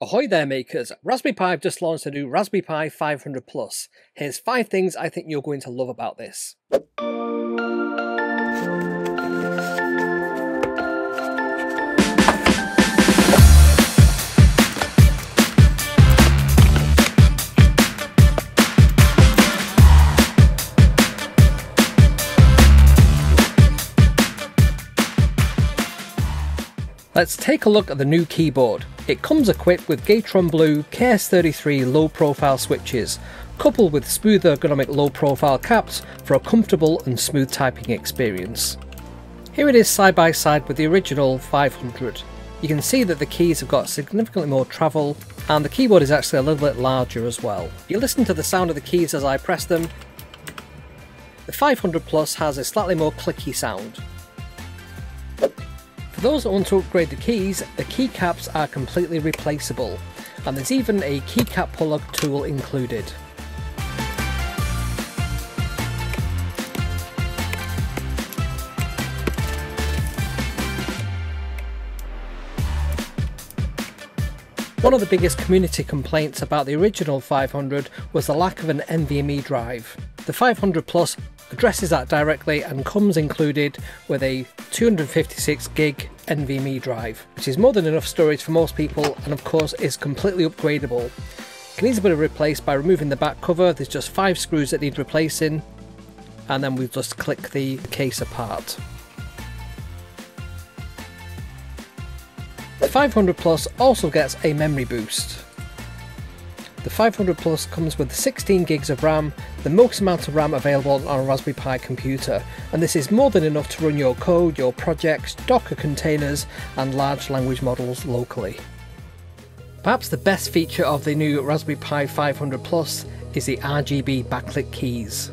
Ahoy there makers! Raspberry Pi have just launched a new Raspberry Pi 500 Plus. Here's 5 things I think you're going to love about this. Let's take a look at the new keyboard. It comes equipped with Gateron Blue KS33 low profile switches, coupled with smooth ergonomic low profile caps for a comfortable and smooth typing experience. Here it is side by side with the original 500. You can see that the keys have got significantly more travel and the keyboard is actually a little bit larger as well. You listen to the sound of the keys as I press them. The 500 Plus has a slightly more clicky sound, for those that want to upgrade the keys, the keycaps are completely replaceable, and there's even a keycap puller tool included. One of the biggest community complaints about the original 500 was the lack of an NVMe drive. The 500 Plus addresses that directly and comes included with a 256 gig NVMe drive, which is more than enough storage for most people and of course is completely upgradable. Can easily be replaced by removing the back cover, there's just 5 screws that need replacing and then we just click the case apart. The 500 Plus also gets a memory boost. The 500 Plus comes with 16 gigs of RAM, the most amount of RAM available on a Raspberry Pi computer, and this is more than enough to run your code, your projects, Docker containers, and large language models locally. Perhaps the best feature of the new Raspberry Pi 500 Plus is the RGB backlit keys.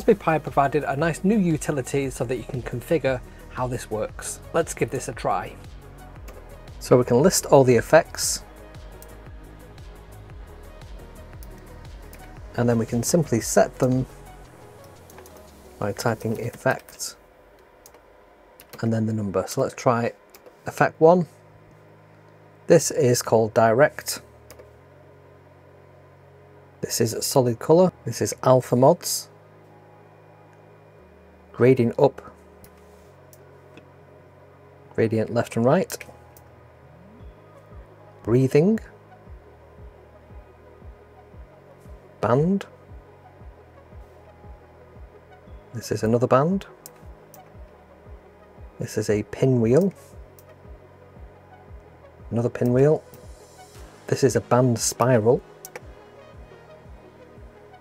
Raspberry Pi provided a nice new utility so that you can configure how this works. Let's give this a try. So we can list all the effects and then we can simply set them by typing effect and then the number. So let's try effect 1. This is called direct. This is solid color. This is alpha mods gradient up, gradient left and right, breathing, band, this is another band, this is a pinwheel, another pinwheel, this is a band spiral,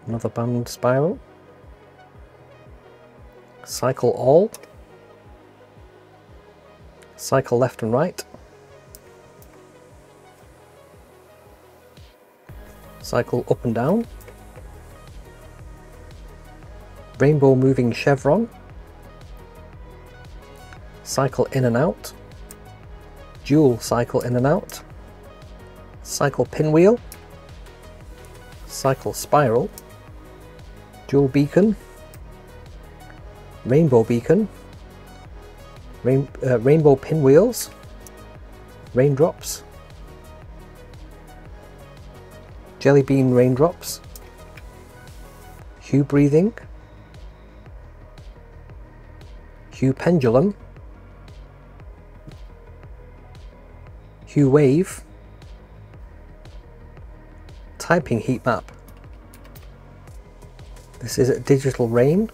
another band spiral, cycle all, cycle left and right, cycle up and down, rainbow moving chevron, cycle in and out, dual cycle in and out, cycle pinwheel, cycle spiral, dual beacon, rainbow beacon, rain, uh, rainbow pinwheels, raindrops, jelly bean raindrops, hue breathing, hue pendulum, hue wave, typing heat map. This is a digital rain.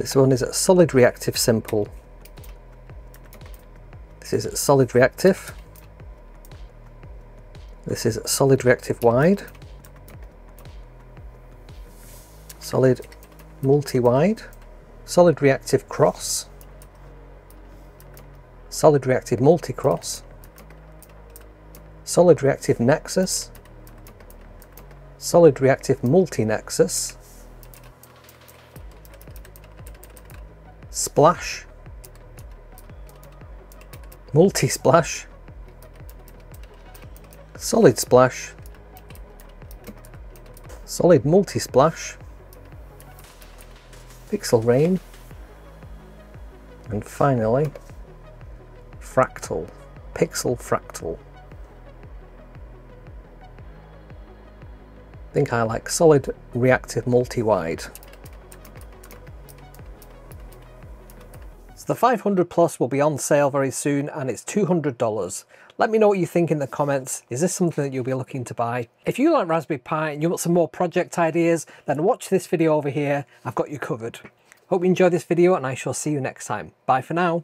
This one is a solid reactive simple. This is solid reactive. This is a solid reactive wide. Solid multi-wide. Solid reactive cross. Solid reactive multi-cross. Solid reactive nexus. Solid reactive multi-nexus. Splash. Multi-splash solid splash, solid multi-splash, pixel rain, and finally fractal, pixel fractal. I think I like solid reactive multi-wide. The 500 Plus will be on sale very soon and it's $200. Let me know what you think in the comments. Is this something that you'll be looking to buy? If you like Raspberry Pi and you want some more project ideas, then watch this video over here. I've got you covered. Hope you enjoyed this video and I shall see you next time. Bye for now.